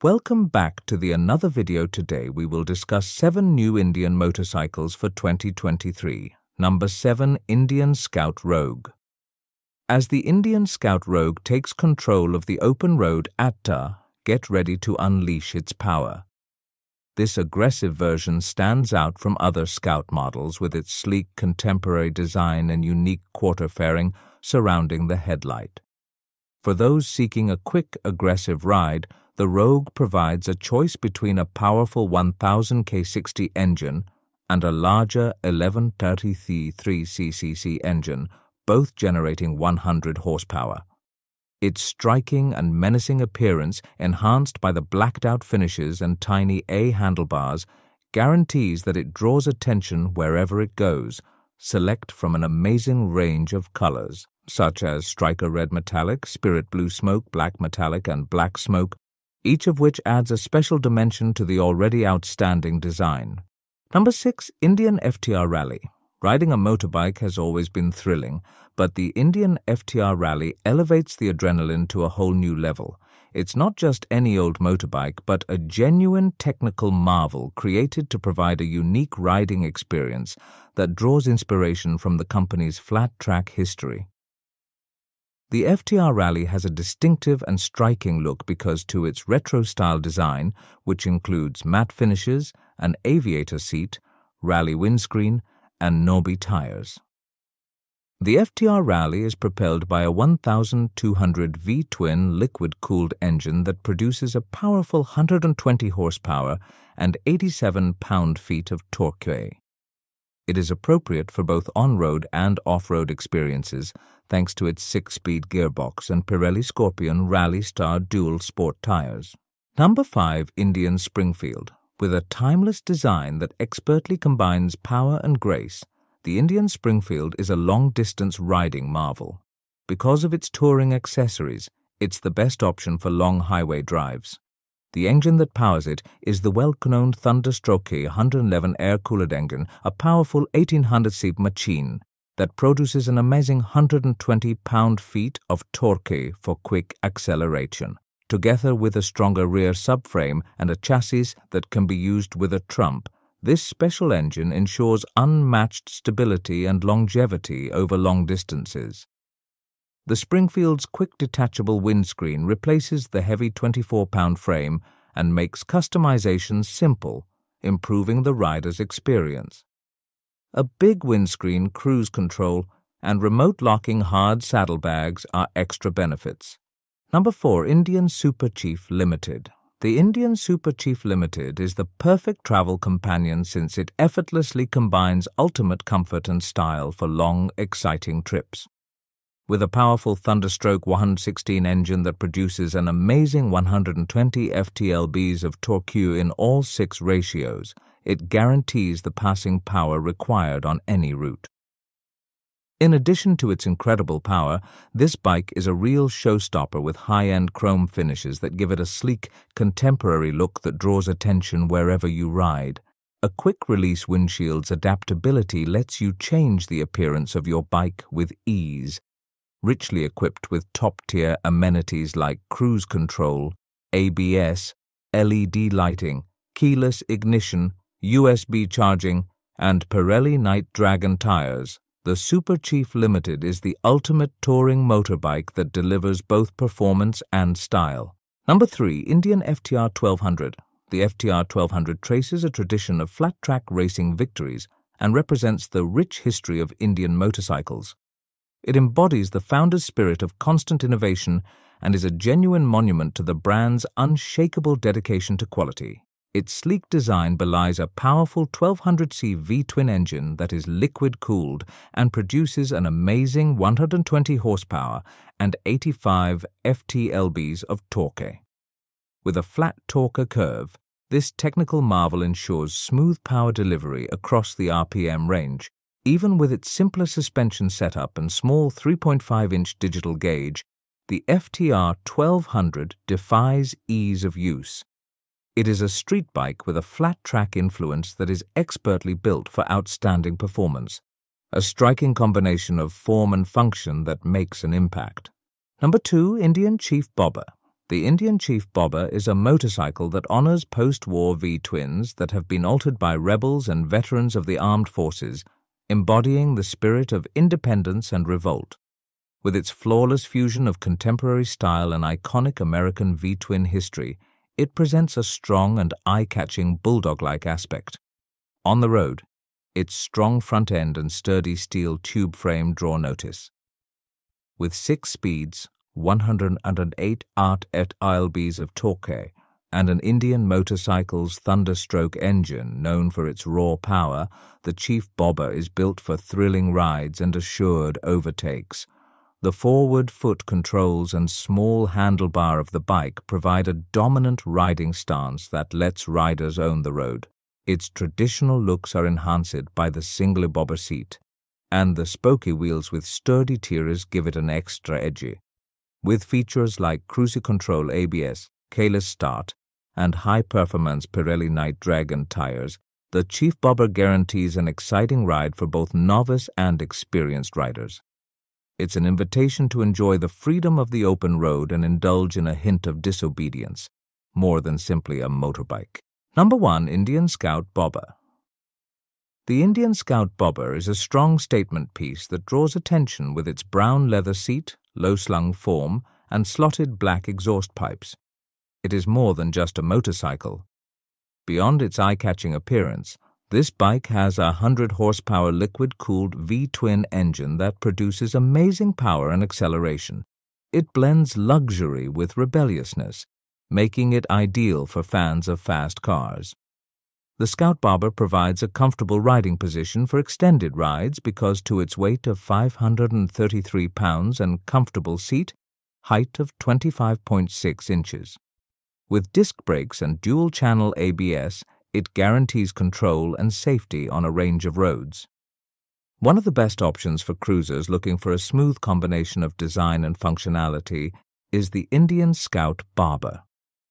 Welcome back to the another video today we will discuss 7 new Indian motorcycles for 2023. Number 7 Indian Scout Rogue. As the Indian Scout Rogue takes control of the open road Atta, get ready to unleash its power. This aggressive version stands out from other Scout models with its sleek contemporary design and unique quarter fairing surrounding the headlight. For those seeking a quick, aggressive ride, the Rogue provides a choice between a powerful 1000 K60 engine and a larger 1133cc engine, both generating 100 horsepower. Its striking and menacing appearance, enhanced by the blacked-out finishes and tiny A handlebars, guarantees that it draws attention wherever it goes. Select from an amazing range of colors, such as Striker Red Metallic, Spirit Blue Smoke, Black Metallic, and Black Smoke, each of which adds a special dimension to the already outstanding design. Number 6. Indian FTR Rally Riding a motorbike has always been thrilling, but the Indian FTR Rally elevates the adrenaline to a whole new level. It's not just any old motorbike, but a genuine technical marvel created to provide a unique riding experience that draws inspiration from the company's flat track history. The FTR Rally has a distinctive and striking look because to its retro-style design, which includes matte finishes, an aviator seat, rally windscreen, and knobby tires. The FTR Rally is propelled by a 1200 V-twin liquid-cooled engine that produces a powerful 120 horsepower and 87 pound-feet of torque. It is appropriate for both on-road and off-road experiences thanks to its six-speed gearbox and Pirelli Scorpion Rally Star dual sport tires. Number 5 Indian Springfield With a timeless design that expertly combines power and grace, the Indian Springfield is a long-distance riding marvel. Because of its touring accessories, it's the best option for long highway drives. The engine that powers it is the well-known Thunderstroke 111 air-cooled engine, a powerful 1800cc machine that produces an amazing 120 pound-feet of torque for quick acceleration, together with a stronger rear subframe and a chassis that can be used with a trump. This special engine ensures unmatched stability and longevity over long distances. The Springfield's quick detachable windscreen replaces the heavy 24-pound frame and makes customization simple, improving the rider's experience. A big windscreen, cruise control, and remote locking hard saddlebags are extra benefits. Number 4. Indian Super Chief Limited The Indian Super Chief Limited is the perfect travel companion since it effortlessly combines ultimate comfort and style for long, exciting trips. With a powerful Thunderstroke 116 engine that produces an amazing 120 FTLBs of torque in all six ratios, it guarantees the passing power required on any route. In addition to its incredible power, this bike is a real showstopper with high-end chrome finishes that give it a sleek, contemporary look that draws attention wherever you ride. A quick-release windshield's adaptability lets you change the appearance of your bike with ease, richly equipped with top-tier amenities like cruise control, ABS, LED lighting, keyless ignition, USB charging, and Pirelli Night Dragon tires, the Super Chief Limited is the ultimate touring motorbike that delivers both performance and style. Number 3. Indian FTR 1200 The FTR 1200 traces a tradition of flat-track racing victories and represents the rich history of Indian motorcycles. It embodies the founder's spirit of constant innovation and is a genuine monument to the brand's unshakable dedication to quality. Its sleek design belies a powerful 1200C V-twin engine that is liquid-cooled and produces an amazing 120 horsepower and 85 FTLBs of torque. With a flat torque curve, this technical marvel ensures smooth power delivery across the RPM range, even with its simpler suspension setup and small 3.5-inch digital gauge, the FTR 1200 defies ease of use. It is a street bike with a flat track influence that is expertly built for outstanding performance, a striking combination of form and function that makes an impact. Number 2. Indian Chief Bobber The Indian Chief Bobber is a motorcycle that honors post-war V-twins that have been altered by rebels and veterans of the armed forces, embodying the spirit of independence and revolt. With its flawless fusion of contemporary style and iconic American V-twin history, it presents a strong and eye-catching bulldog-like aspect. On the road, its strong front end and sturdy steel tube frame draw notice. With six speeds, 108 art et ilbs of torque, and an Indian motorcycle's Thunderstroke engine known for its raw power, the Chief Bobber is built for thrilling rides and assured overtakes. The forward foot controls and small handlebar of the bike provide a dominant riding stance that lets riders own the road. Its traditional looks are enhanced by the single bobber seat, and the spokey wheels with sturdy tirers give it an extra edgy. With features like cruise control ABS, keyless start, and high-performance Pirelli Night Dragon tires, the Chief Bobber guarantees an exciting ride for both novice and experienced riders. It's an invitation to enjoy the freedom of the open road and indulge in a hint of disobedience, more than simply a motorbike. Number 1. Indian Scout Bobber The Indian Scout Bobber is a strong statement piece that draws attention with its brown leather seat, low-slung form, and slotted black exhaust pipes. It is more than just a motorcycle. Beyond its eye-catching appearance, this bike has a 100 horsepower liquid-cooled V-twin engine that produces amazing power and acceleration. It blends luxury with rebelliousness, making it ideal for fans of fast cars. The Scout Bobber provides a comfortable riding position for extended rides because to its weight of 533 pounds and comfortable seat, height of 25.6 inches. With disc brakes and dual-channel ABS, it guarantees control and safety on a range of roads. One of the best options for cruisers looking for a smooth combination of design and functionality is the Indian Scout Bobber.